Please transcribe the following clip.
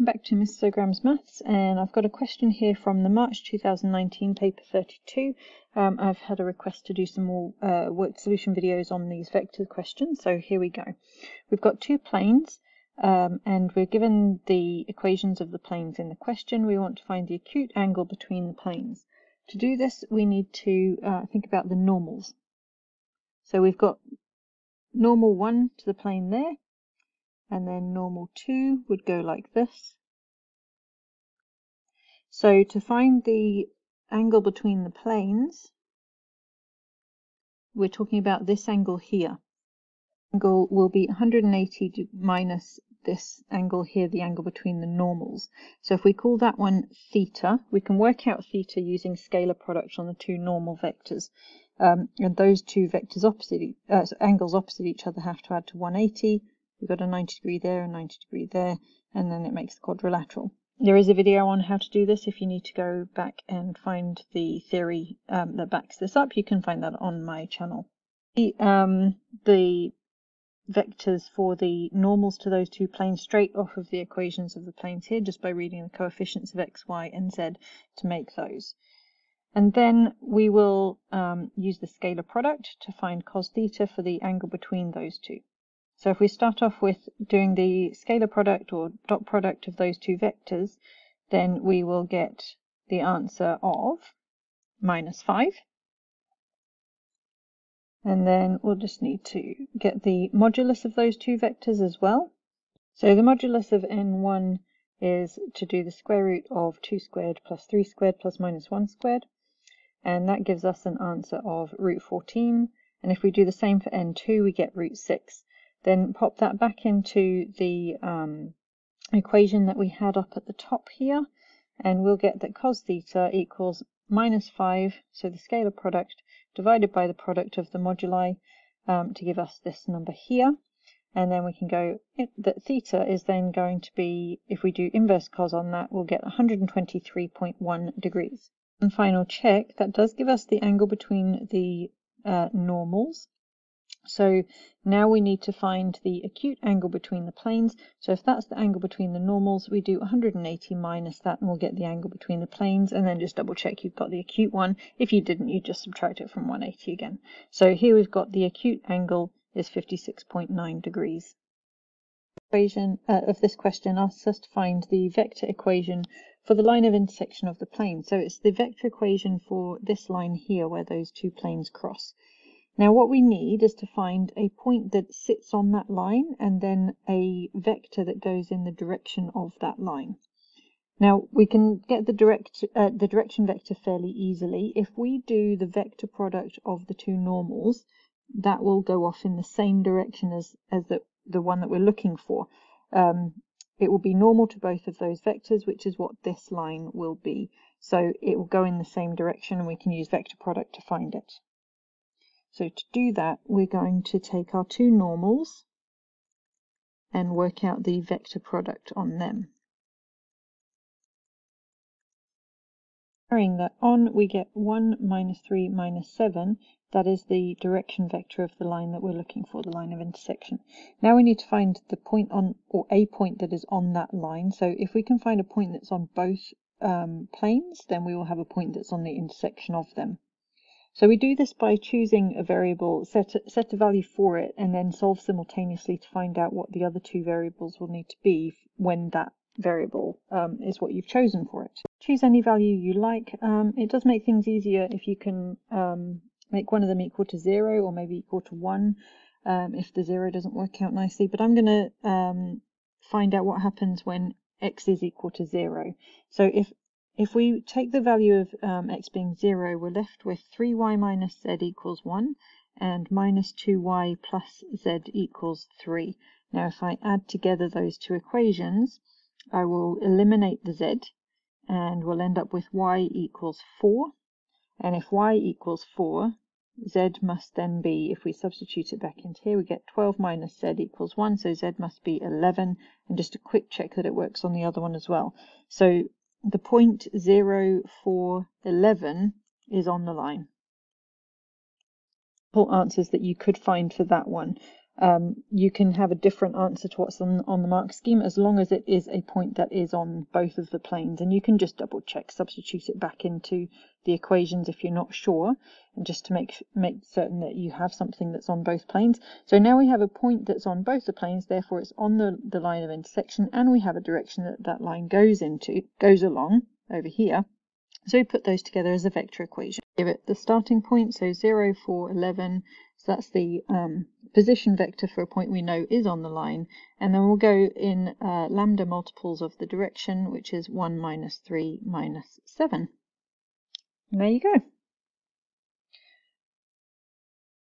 Welcome back to Mrs. Maths and I've got a question here from the March 2019 paper 32. Um, I've had a request to do some more uh, word solution videos on these vector questions so here we go. We've got two planes um, and we're given the equations of the planes in the question. We want to find the acute angle between the planes. To do this we need to uh, think about the normals. So we've got normal 1 to the plane there and then normal 2 would go like this. So to find the angle between the planes, we're talking about this angle here. Angle will be 180 minus this angle here, the angle between the normals. So if we call that one theta, we can work out theta using scalar product on the two normal vectors. Um, and those two vectors opposite, uh, angles opposite each other have to add to 180, We've got a 90 degree there, a 90 degree there, and then it makes the quadrilateral. There is a video on how to do this. If you need to go back and find the theory um, that backs this up, you can find that on my channel. The, um, the vectors for the normals to those two planes straight off of the equations of the planes here, just by reading the coefficients of x, y, and z to make those. And then we will um, use the scalar product to find cos theta for the angle between those two. So if we start off with doing the scalar product or dot product of those two vectors, then we will get the answer of minus 5. And then we'll just need to get the modulus of those two vectors as well. So the modulus of n1 is to do the square root of 2 squared plus 3 squared plus minus 1 squared. And that gives us an answer of root 14. And if we do the same for n2, we get root 6. Then pop that back into the um, equation that we had up at the top here, and we'll get that cos theta equals minus 5, so the scalar product, divided by the product of the moduli um, to give us this number here. And then we can go, that theta is then going to be, if we do inverse cos on that, we'll get 123.1 degrees. And final check, that does give us the angle between the uh, normals. So now we need to find the acute angle between the planes. So if that's the angle between the normals, we do 180 minus that and we'll get the angle between the planes and then just double check you've got the acute one. If you didn't, you just subtract it from 180 again. So here we've got the acute angle is 56.9 degrees. Equation uh, of this question asks us to find the vector equation for the line of intersection of the plane. So it's the vector equation for this line here where those two planes cross. Now what we need is to find a point that sits on that line and then a vector that goes in the direction of that line. Now we can get the direct uh, the direction vector fairly easily. If we do the vector product of the two normals, that will go off in the same direction as, as the, the one that we're looking for. Um, it will be normal to both of those vectors, which is what this line will be. So it will go in the same direction and we can use vector product to find it. So to do that, we're going to take our two normals and work out the vector product on them. Carrying that on, we get 1 minus 3 minus 7. That is the direction vector of the line that we're looking for, the line of intersection. Now we need to find the point on, or a point that is on that line. So if we can find a point that's on both um, planes, then we will have a point that's on the intersection of them. So we do this by choosing a variable, set a, set a value for it, and then solve simultaneously to find out what the other two variables will need to be when that variable um, is what you've chosen for it. Choose any value you like. Um, it does make things easier if you can um, make one of them equal to 0 or maybe equal to 1 um, if the 0 doesn't work out nicely. But I'm going to um, find out what happens when x is equal to 0. So if if we take the value of um, x being 0, we're left with 3y minus z equals 1 and minus 2y plus z equals 3. Now if I add together those two equations, I will eliminate the z and we'll end up with y equals 4. And if y equals 4, z must then be, if we substitute it back into here, we get 12 minus z equals 1, so z must be 11. And just a quick check that it works on the other one as well. So the point 0, 4, 11 is on the line. All answers that you could find for that one. Um, you can have a different answer to what's on, on the mark scheme as long as it is a point that is on both of the planes. And you can just double check, substitute it back into the equations if you're not sure, and just to make, make certain that you have something that's on both planes. So now we have a point that's on both the planes, therefore it's on the, the line of intersection, and we have a direction that that line goes into, goes along over here. So we put those together as a vector equation. Give it the starting point, so 0, 4, 11, so that's the um, position vector for a point we know is on the line. And then we'll go in uh, lambda multiples of the direction, which is 1 minus 3 minus 7. And there you go.